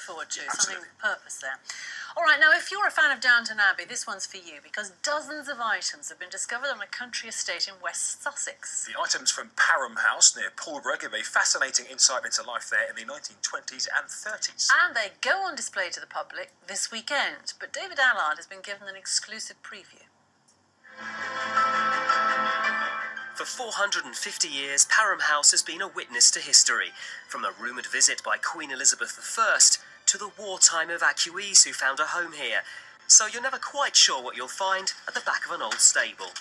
forward to. Something with purpose there. All right, now if you're a fan of Downton Abbey, this one's for you because dozens of items have been discovered on a country estate in West Sussex. The items from Parham House near Pulborough give a fascinating insight into life there in the 1920s and 30s. And they go on display to the public this weekend. But David Allard has been given an exclusive preview. For 450 years, Parham House has been a witness to history, from a rumoured visit by Queen Elizabeth I to the wartime evacuees who found a home here. So you're never quite sure what you'll find at the back of an old stable.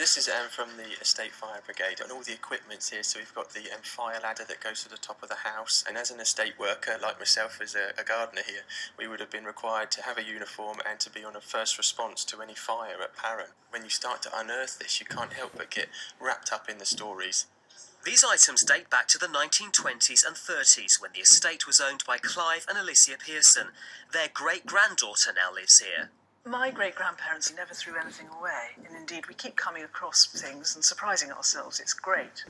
This is um, from the Estate Fire Brigade, and all the equipment's here. So we've got the um, fire ladder that goes to the top of the house. And as an estate worker, like myself as a, a gardener here, we would have been required to have a uniform and to be on a first response to any fire at Parham. When you start to unearth this, you can't help but get wrapped up in the stories. These items date back to the 1920s and 30s when the estate was owned by Clive and Alicia Pearson. Their great granddaughter now lives here. My great grandparents never threw anything away, and indeed, we keep coming across things and surprising ourselves. It's great.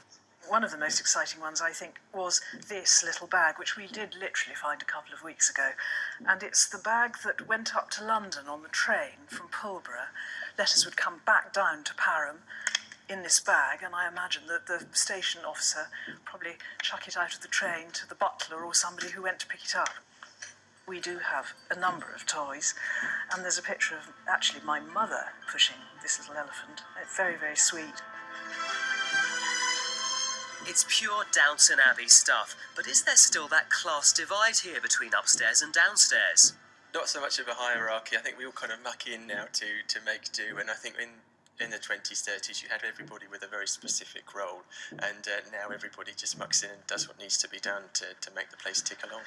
One of the most exciting ones, I think, was this little bag, which we did literally find a couple of weeks ago. And it's the bag that went up to London on the train from Pulborough. Letters would come back down to Parham in this bag, and I imagine that the station officer probably chuck it out of the train to the butler or somebody who went to pick it up we do have a number of toys, and there's a picture of actually my mother pushing this little elephant. It's very, very sweet. It's pure Downton Abbey stuff, but is there still that class divide here between upstairs and downstairs? Not so much of a hierarchy. I think we all kind of muck in now to, to make do, and I think in in the 20s, 30s, you had everybody with a very specific role, and uh, now everybody just mucks in and does what needs to be done to, to make the place tick along.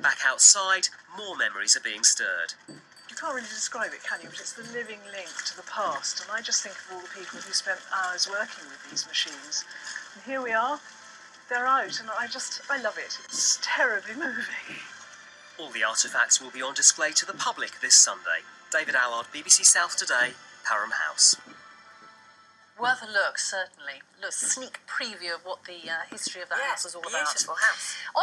Back outside, more memories are being stirred. You can't really describe it, can you? But it's the living link to the past, and I just think of all the people who spent hours working with these machines. And here we are, they're out, and I just, I love it. It's terribly moving. All the artefacts will be on display to the public this Sunday. David Allard, BBC South Today, Parham House. Worth a look, certainly. Look, sneak preview of what the uh, history of the house was all about. Beautiful house. On